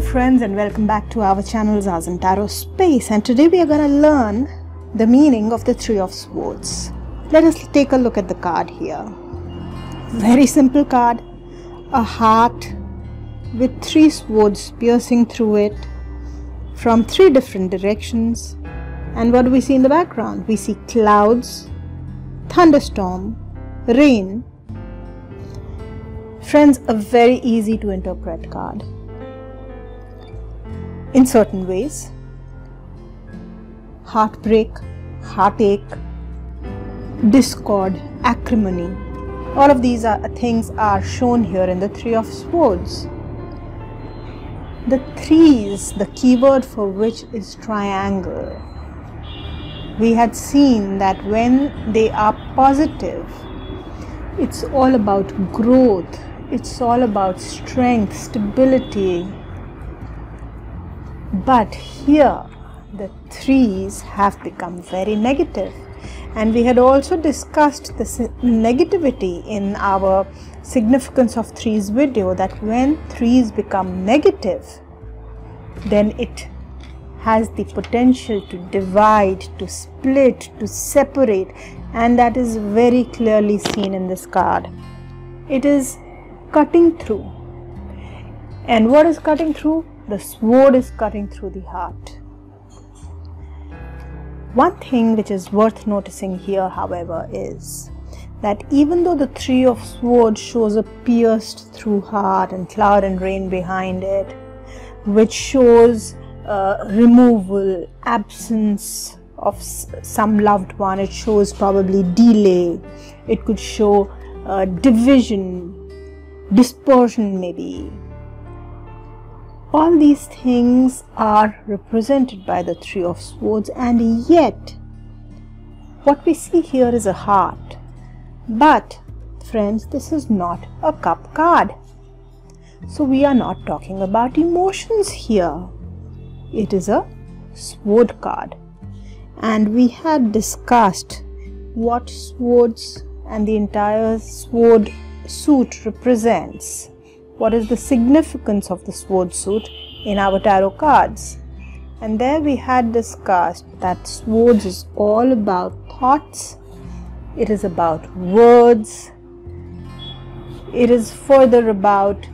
friends and welcome back to our channel Zazen Tarot Space and today we are going to learn the meaning of the Three of Swords. Let us take a look at the card here. Very simple card, a heart with three swords piercing through it from three different directions. And what do we see in the background? We see clouds, thunderstorm, rain. Friends, a very easy to interpret card in certain ways heartbreak, heartache, discord, acrimony. All of these are, things are shown here in the Three of Swords. The threes, the keyword for which is triangle. We had seen that when they are positive, it's all about growth, it's all about strength, stability, but here the threes have become very negative. And we had also discussed the negativity in our significance of threes video that when threes become negative then it has the potential to divide to split to separate. And that is very clearly seen in this card. It is cutting through. And what is cutting through the sword is cutting through the heart. One thing which is worth noticing here, however, is that even though the Three of Swords shows a pierced through heart and cloud and rain behind it, which shows uh, removal, absence of some loved one, it shows probably delay, it could show uh, division, dispersion, maybe, all these things are represented by the Three of Swords, and yet what we see here is a heart. But, friends, this is not a cup card. So, we are not talking about emotions here. It is a sword card. And we had discussed what swords and the entire sword suit represents what is the significance of the sword suit in our tarot cards. And there we had discussed that swords is all about thoughts, it is about words, it is further about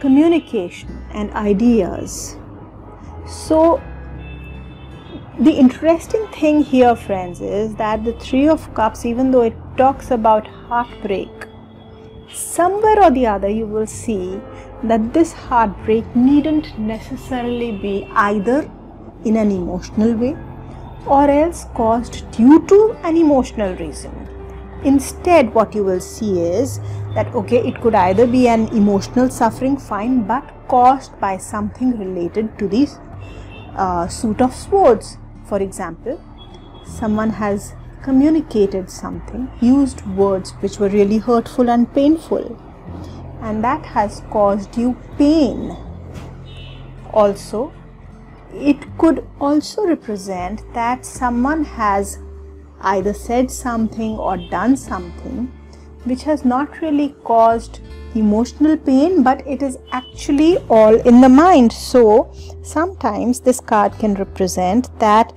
communication and ideas. So, the interesting thing here, friends, is that the Three of Cups, even though it talks about heartbreak, somewhere or the other you will see that this heartbreak needn't necessarily be either in an emotional way or else caused due to an emotional reason. Instead, what you will see is that okay, it could either be an emotional suffering, fine, but caused by something related to the uh, suit of swords. For example, someone has communicated something, used words which were really hurtful and painful, and that has caused you pain. Also, it could also represent that someone has either said something or done something which has not really caused emotional pain but it is actually all in the mind so sometimes this card can represent that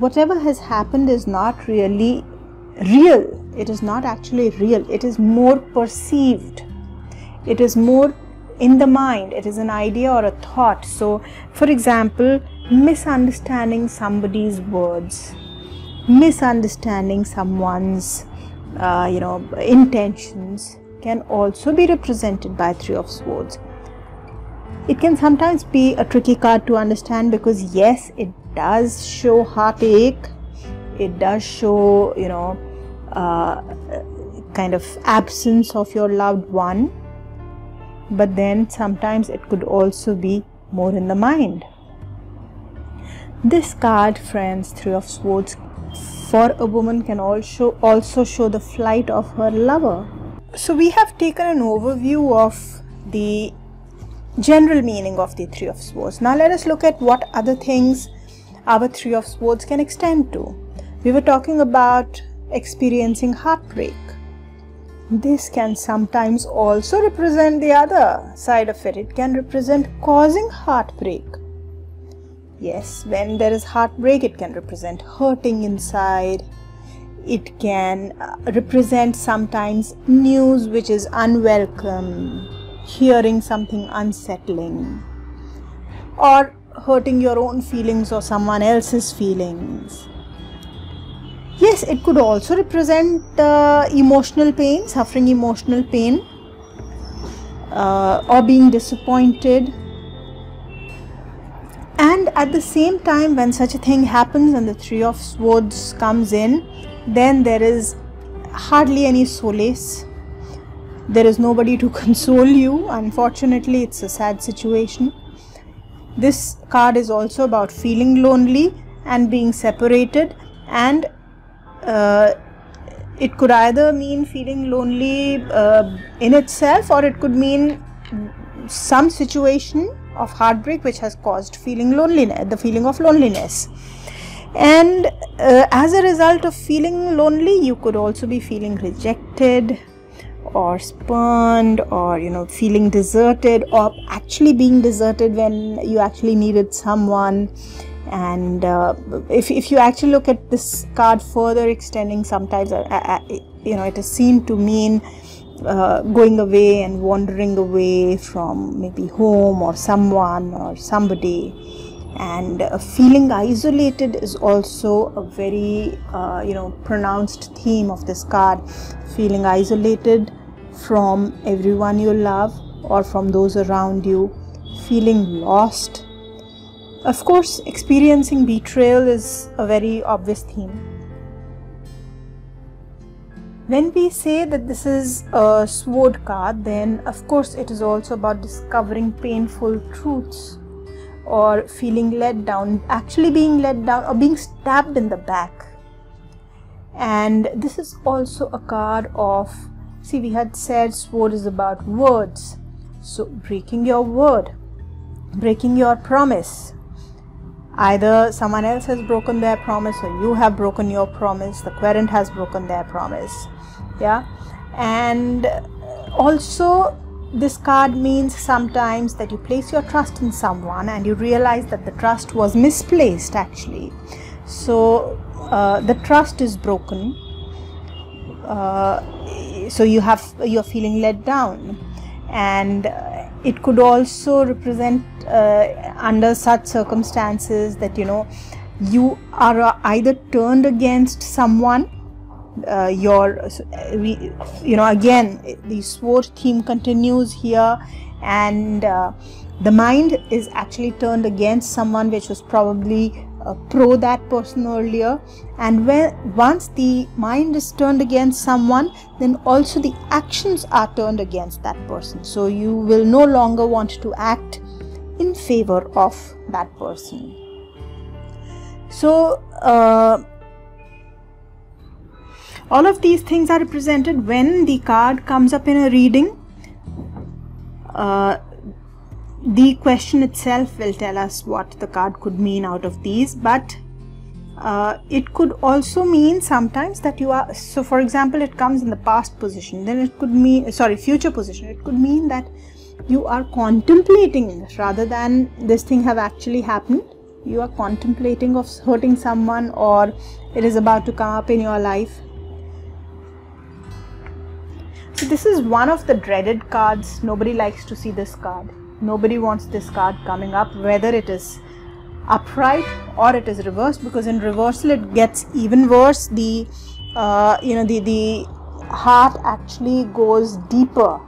whatever has happened is not really real. It is not actually real. It is more perceived. It is more in the mind. It is an idea or a thought. So, for example, misunderstanding somebody's words, misunderstanding someone's, uh, you know, intentions can also be represented by Three of Swords. It can sometimes be a tricky card to understand because, yes, it does show heartache. It does show you know uh, kind of absence of your loved one. But then sometimes it could also be more in the mind. This card friends three of swords for a woman can also also show the flight of her lover. So we have taken an overview of the general meaning of the three of swords. Now let us look at what other things our Three of Swords can extend to. We were talking about experiencing heartbreak. this can sometimes also represent the other side of it. It can represent causing heartbreak. Yes, when there is heartbreak, it can represent hurting inside. It can uh, represent sometimes news which is unwelcome, hearing something unsettling, or hurting your own feelings or someone else's feelings Yes, it could also represent uh, emotional pain, suffering emotional pain, uh, or being disappointed. And at the same time, when such a thing happens and the Three of Swords comes in, then there is hardly any solace. There is nobody to console you. Unfortunately, it's a sad situation. This card is also about feeling lonely and being separated and uh, it could either mean feeling lonely uh, in itself or it could mean some situation of heartbreak which has caused feeling loneliness the feeling of loneliness. And uh, as a result of feeling lonely you could also be feeling rejected or spurned or you know feeling deserted or actually being deserted when you actually needed someone. And uh, if, if you actually look at this card further extending sometimes uh, uh, uh, you know it is seen to mean uh, going away and wandering away from maybe home or someone or somebody. And uh, feeling isolated is also a very you know pronounced theme of this card. Feeling isolated from everyone you love or from those around you feeling lost of course, experiencing betrayal is a very obvious theme. When we say that this is a sword card, then of course it is also about discovering painful truths or feeling let down, actually being let down or being stabbed in the back. And this is also a card of, see, we had said sword is about words. So, breaking your word, breaking your promise, either someone else has broken their promise or you have broken your promise. The querent has broken their promise. Yeah? And also this card means sometimes that you place your trust in someone and you realize that the trust was misplaced actually. So uh, the trust is broken. Uh, so you have you're feeling let down. And it could also represent uh, under such circumstances that you know you are uh, either turned against someone uh, your you know again the sword theme continues here and uh, the mind is actually turned against someone which was probably uh, pro that person earlier. And when once the mind is turned against someone then also the actions are turned against that person. So you will no longer want to act in favor of that person. So uh, all of these things are represented when the card comes up in a reading. Uh, the question itself will tell us what the card could mean out of these but uh, it could also mean sometimes that you are so for example it comes in the past position then it could mean sorry future position. It could mean that you are contemplating rather than this thing have actually happened. You are contemplating of hurting someone or it is about to come up in your life. So this is one of the dreaded cards. Nobody likes to see this card nobody wants this card coming up whether it is upright or it is reversed because in reversal it gets even worse. The uh, you know the the heart actually goes deeper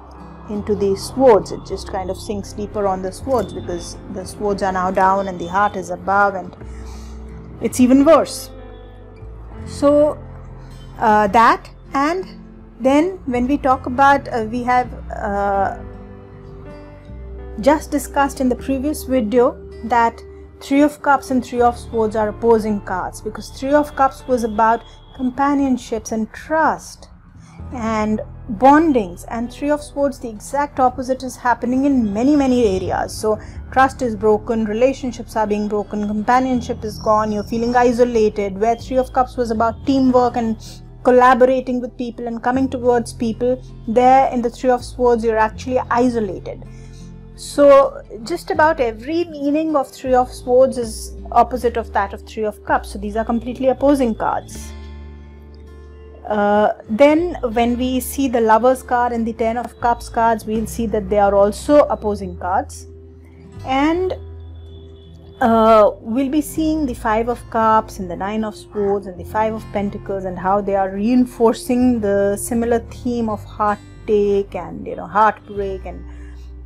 into the swords. It just kind of sinks deeper on the swords because the swords are now down and the heart is above and it's even worse. So uh, that and then when we talk about uh, we have uh, just discussed in the previous video that three of cups and three of swords are opposing cards because three of cups was about companionships and trust and bondings and three of swords the exact opposite is happening in many many areas. So trust is broken relationships are being broken companionship is gone you're feeling isolated where three of cups was about teamwork and collaborating with people and coming towards people there in the three of swords you're actually isolated so just about every meaning of three of swords is opposite of that of three of cups. So these are completely opposing cards. Uh, then when we see the lovers card and the ten of cups cards we'll see that they are also opposing cards. And uh, we'll be seeing the five of cups and the nine of swords and the five of pentacles and how they are reinforcing the similar theme of heartache and you know heartbreak and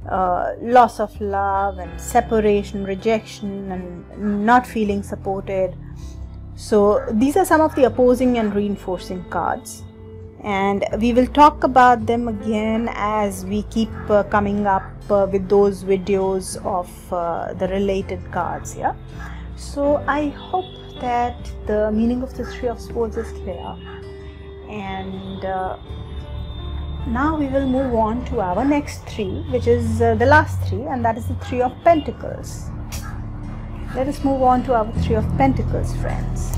uh, loss of love and separation rejection and not feeling supported. So these are some of the opposing and reinforcing cards. And we will talk about them again as we keep uh, coming up uh, with those videos of uh, the related cards yeah? So i hope that the meaning of the three of swords is clear. And uh, now we will move on to our next three which is uh, the last three and that is the three of pentacles. Let us move on to our three of pentacles friends